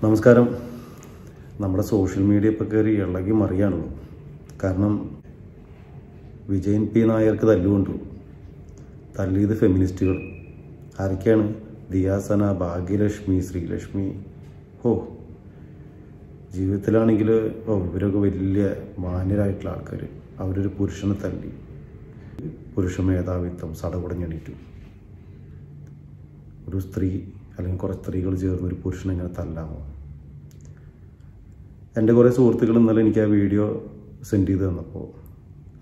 നമസ്കാരം. നമ്മുടെ social media ഇപ്പോൾ കയറി ഇളകി മറിയാണല്ലോ. കാരണം വിജയൻ പി നായർക്ക് തല്ലുകൊണ്ടു തല്ലിയത് ഫെമിനിസ്റ്റുകൾ ആരൊക്കെയാണ്? ദിയാസന ഭാഗ്യലക്ഷ്മി ശ്രീലക്ഷ്മി. ഓ ജീവിതത്തിലാണെങ്കിൽ ഓ ഇവരൊക്കെ വലിയ മാന്യരായിട്ടുള്ള ആൾക്കാർ അവരൊരു പുരുഷനെ തല്ലി. പുരുഷ മേധാവിത്വം സടകുടഞ്ഞെണീറ്റു. ഒരു സ്ത്രീ അല്ലെങ്കിൽ കുറേ സ്ത്രീകൾ ചേർന്ന് ഒരു പുരുഷനെ ഇങ്ങനെ തല്ലാമോ? എന്റെ കുറേ സുഹൃത്തുക്കൾ ഇന്നലെ എനിക്ക് ആ വീഡിയോ സെൻഡ് ചെയ്ത് തന്നപ്പോൾ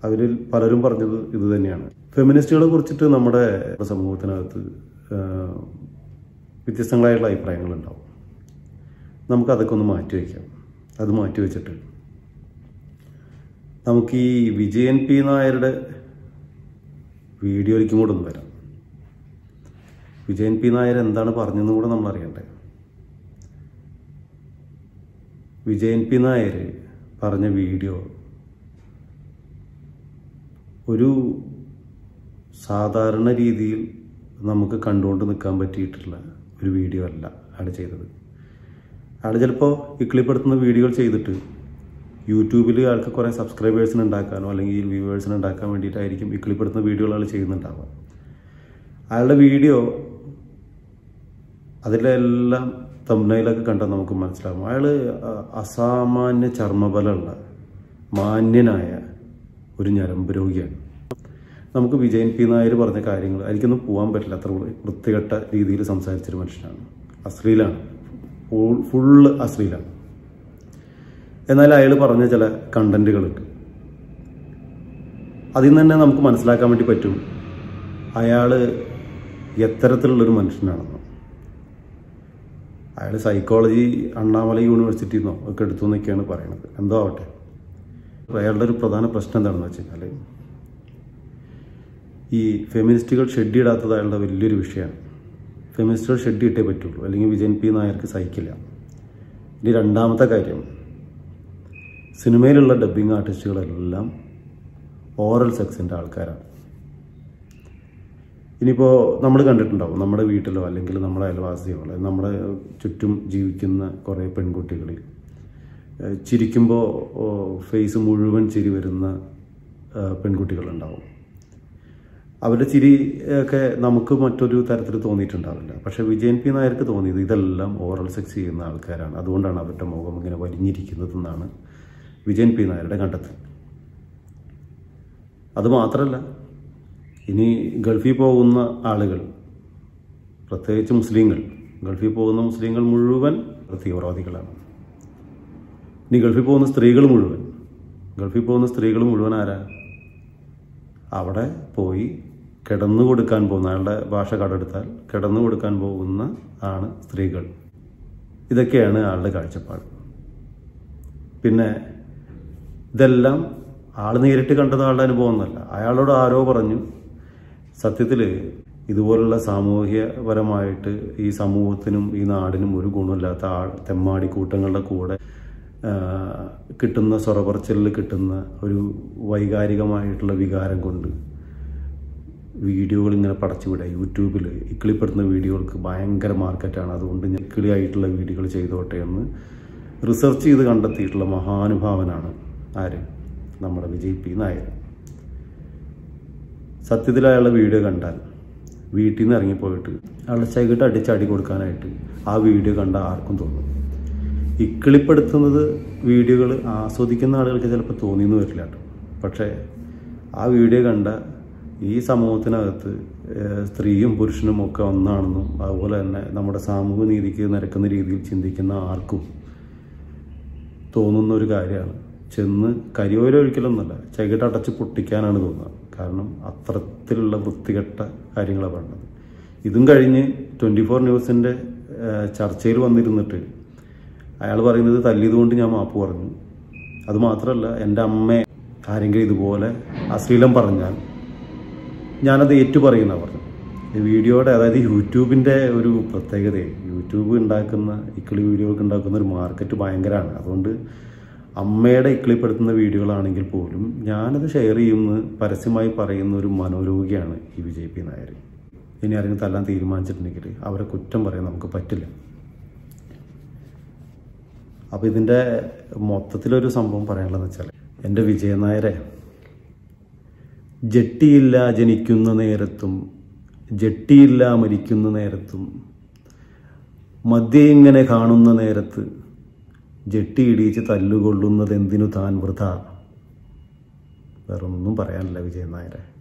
അവരിൽ പലരും പറഞ്ഞത് ഇത് തന്നെയാണ്. ഫെമിനിസ്റ്റുകളെ കുറിച്ചിട്ട് നമ്മുടെ സമൂഹത്തിനകത്ത് വ്യത്യസ്തങ്ങളായിട്ടുള്ള അഭിപ്രായങ്ങളുണ്ടാവും നമുക്കതൊക്കെ ഒന്ന് മാറ്റി വയ്ക്കാം. അത് മാറ്റി വെച്ചിട്ട് നമുക്ക് ഈ വിജയൻ പി നായരുടെ വീഡിയോയിലേക്കും കൂടെ ഒന്ന് വരാം. വിജയൻ പി നായർ എന്താണ് പറഞ്ഞതെന്ന് കൂടെ നമ്മൾ അറിയണ്ടേ? വിജയൻ പി നായർ പറഞ്ഞ വീഡിയോ ഒരു സാധാരണ രീതിയിൽ നമുക്ക് കണ്ടുകൊണ്ട് നിൽക്കാൻ പറ്റിയിട്ടുള്ള ഒരു വീഡിയോ അല്ല അയാൾ ചെയ്തത്. അയാൾ ചിലപ്പോൾ ഇക്ലിപ്പെടുത്തുന്ന വീഡിയോകൾ ചെയ്തിട്ട് യൂട്യൂബിൽ ആൾക്ക് കുറേ സബ്സ്ക്രൈബേഴ്സിന് ഉണ്ടാക്കാനോ അല്ലെങ്കിൽ വ്യൂവേഴ്സിന് ഉണ്ടാക്കാൻ വേണ്ടിയിട്ടായിരിക്കും ഇക്ലിപ്പെടുത്തുന്ന വീഡിയോകൾ ആൾ ചെയ്യുന്നുണ്ടാവുക. അയാളുടെ വീഡിയോ അതിലെല്ലാം തമ്മിലൊക്കെ കണ്ടാൽ നമുക്ക് മനസ്സിലാകും അയാൾ അസാമാന്യ ചർമ്മബലമുള്ള മാന്യനായ ഒരു ഞരമ്പ് രോഗിയാണ്. നമുക്ക് വിജയൻ പി നായർ പറഞ്ഞ കാര്യങ്ങൾ എനിക്കൊന്നും പോകാൻ പറ്റില്ല. അത്ര വൃത്തികെട്ട രീതിയിൽ സംസാരിച്ചൊരു മനുഷ്യനാണ്. അശ്ലീലാണ്. ഫുള്ള് അശ്ലീലാണ്. എന്നാൽ അയാൾ പറഞ്ഞ ചില കണ്ടന്റുകളുണ്ട്. അതിൽ നിന്ന് തന്നെ നമുക്ക് മനസ്സിലാക്കാൻ വേണ്ടി പറ്റും അയാൾ എത്തരത്തിലുള്ളൊരു മനുഷ്യനാണെന്ന്. അയാൾ സൈക്കോളജി അണ്ണാമല യൂണിവേഴ്സിറ്റിയിൽ നിന്നോ ഒക്കെ എടുത്തു എന്നൊക്കെയാണ് പറയുന്നത് എന്തോ ആവട്ടെ. അയാളുടെ ഒരു പ്രധാന പ്രശ്നം എന്താണെന്ന് വെച്ച് കഴിഞ്ഞാൽ ഈ ഫെമിനിസ്റ്റുകൾ ഷെഡ് ഇടാത്തത് അയാളുടെ വലിയൊരു വിഷയമാണ് ഫെമിനിസ്റ്റുകൾ ഷെഡ് ഇട്ടേ പറ്റുള്ളൂ. അല്ലെങ്കിൽ വിജയൻ പി നായർക്ക് സഹിക്കില്ല. ഇനി രണ്ടാമത്തെ കാര്യം. സിനിമയിലുള്ള ഡബ്ബിംഗ് ആർട്ടിസ്റ്റുകളെല്ലാം ഓറൽ സെക്സിന്റെ ആൾക്കാരാണ്. ഇനിയിപ്പോൾ നമ്മൾ കണ്ടിട്ടുണ്ടാവും നമ്മുടെ വീട്ടിലോ അല്ലെങ്കിൽ നമ്മുടെ അയൽവാസിയോ അല്ലെങ്കിൽ നമ്മുടെ ചുറ്റും ജീവിക്കുന്ന കുറേ പെൺകുട്ടികളിൽ ചിരിക്കുമ്പോൾ ഫേസ് മുഴുവൻ ചിരി വരുന്ന പെൺകുട്ടികളുണ്ടാവും. അവരുടെ ചിരി ഒക്കെ നമുക്ക് മറ്റൊരു തരത്തിൽ തോന്നിയിട്ടുണ്ടാവില്ല. പക്ഷെ വിജയൻ പി നായർക്ക് തോന്നിയത് ഇതെല്ലാം ഓറൽ സെക്സ് ചെയ്യുന്ന ആൾക്കാരാണ്. അതുകൊണ്ടാണ് അവരുടെ മുഖം ഇങ്ങനെ വലിഞ്ഞിരിക്കുന്നതെന്നാണ് വിജയൻ പി നായരുടെ കണ്ടെത്തൽ. അത് മാത്രമല്ല ഇനി ഗൾഫിൽ പോകുന്ന ആളുകൾ പ്രത്യേകിച്ച് മുസ്ലിങ്ങൾ ഗൾഫിൽ പോകുന്ന മുസ്ലിങ്ങൾ മുഴുവൻ തീവ്രവാദികളാണ് ഇനി ഗൾഫിൽ പോകുന്ന സ്ത്രീകൾ മുഴുവൻ ഗൾഫിൽ പോകുന്ന സ്ത്രീകൾ മുഴുവൻ ആരാ? അവിടെ പോയി കിടന്നു കൊടുക്കാൻ പോകുന്ന അയാളുടെ ഭാഷ കടെടുത്താൽ കിടന്നു കൊടുക്കാൻ പോകുന്ന ആണ് സ്ത്രീകൾ. ഇതൊക്കെയാണ് ആളുടെ കാഴ്ചപ്പാട്. പിന്നെ ഇതെല്ലാം ആൾ നേരിട്ട് കണ്ടത് ആളുടെ അനുഭവം എന്നല്ല. അയാളോട് ആരോ പറഞ്ഞു സത്യത്തിൽ ഇതുപോലുള്ള സാമൂഹ്യപരമായിട്ട് ഈ സമൂഹത്തിനും ഈ നാടിനും ഒരു ഗുണമില്ലാത്ത ആൾ തെമ്മാടി കൂട്ടങ്ങളുടെ കൂടെ കിട്ടുന്ന സ്വറപറച്ചിലിൽ കിട്ടുന്ന ഒരു വൈകാരികമായിട്ടുള്ള വികാരം കൊണ്ട് വീഡിയോകൾ ഇങ്ങനെ പടച്ചു വിടുക യൂട്യൂബിൽ ഇക്കിളിപ്പെടുത്തുന്ന വീഡിയോകൾക്ക് ഭയങ്കര മാർക്കറ്റാണ്. അതുകൊണ്ട് ഞാൻ ഇക്കിളിയായിട്ടുള്ള വീഡിയോകൾ ചെയ്തോട്ടെ എന്ന് റിസർച്ച് ചെയ്ത് കണ്ടെത്തിയിട്ടുള്ള മഹാനുഭാവനാണ് ആര്? നമ്മുടെ വിജയ് പി നായർ. സത്യത്തിൽ അയാളുടെ വീഡിയോ കണ്ടാൽ വീട്ടിൽ നിന്ന് ഇറങ്ങിപ്പോയിട്ട് അയാളുടെ ചകിട്ട് അടിച്ചടി കൊടുക്കാനായിട്ട് ആ വീഡിയോ കണ്ട ആർക്കും തോന്നും. ഇക്കിളിപ്പെടുത്തുന്നത് വീഡിയോകൾ ആസ്വദിക്കുന്ന ആളുകൾക്ക് ചിലപ്പോൾ തോന്നിയെന്ന് വരില്ല കേട്ടോ. പക്ഷേ ആ വീഡിയോ കണ്ട ഈ സമൂഹത്തിനകത്ത് സ്ത്രീയും പുരുഷനും ഒക്കെ ഒന്നാണെന്നും അതുപോലെ തന്നെ നമ്മുടെ സാമൂഹ്യ നീതിക്ക് നിരക്കുന്ന രീതിയിൽ ചിന്തിക്കുന്ന ആർക്കും തോന്നുന്ന ഒരു കാര്യമാണ്. ചെന്ന് കരിയോല ഒഴിക്കലൊന്നുമല്ല ചകിട്ട് അടച്ച് പൊട്ടിക്കാനാണ് തോന്നുന്നത് കാരണം അത്തരത്തിലുള്ള വൃത്തികെട്ട കാര്യങ്ങളാണ് പറഞ്ഞത് ഇതും കഴിഞ്ഞ് ട്വന്റി ഫോർ ന്യൂസിന്റെ ചർച്ചയിൽ വന്നിരുന്നിട്ട് അയാൾ പറയുന്നത് തല്ലിയതുകൊണ്ട് ഞാൻ മാപ്പ് പറഞ്ഞു. അതുമാത്രമല്ല എന്റെ അമ്മ ആരെങ്കിലും ഇതുപോലെ അശ്ലീലം പറഞ്ഞാൽ ഞാനത് ഏറ്റു പറയുന്ന പറഞ്ഞു വീഡിയോയുടെ അതായത് യൂട്യൂബിന്റെ ഒരു പ്രത്യേകത യൂട്യൂബ് ഉണ്ടാക്കുന്ന ഇക്കിളി വീഡിയോകൾക്ക് ഉണ്ടാക്കുന്ന ഒരു മാർക്കറ്റ് ഭയങ്കരമാണ്. അതുകൊണ്ട് അമ്മയുടെ ഇക്കിളിപ്പെടുത്തുന്ന വീഡിയോകളാണെങ്കിൽ പോലും ഞാനത് ഷെയർ ചെയ്യുമെന്ന് പരസ്യമായി പറയുന്ന ഒരു മനോരോഗിയാണ് ഈ വിജയ് പി നായർ. ഇനി ആരെങ്കിലും തല്ലാൻ തീരുമാനിച്ചിട്ടുണ്ടെങ്കിൽ അവരെ കുറ്റം പറയാൻ നമുക്ക് പറ്റില്ല. അപ്പോൾ ഇതിന്റെ മൊത്തത്തിലൊരു സംഭവം പറയാനുള്ളതെന്ന് വെച്ചാൽ എന്റെ വിജയ നായരെ ജട്ടിയില്ല ജനിക്കുന്ന നേരത്തും ജട്ടിയില്ല മരിക്കുന്ന നേരത്തും മദ്യ ഇങ്ങനെ കാണുന്ന നേരത്ത് ജട്ടി ഇടിച്ച് തല്ലുകൊള്ളുന്നത് എന്തിനു താൻ വൃഥ? വേറൊന്നും പറയാനില്ല വിജയൻ നായരെ.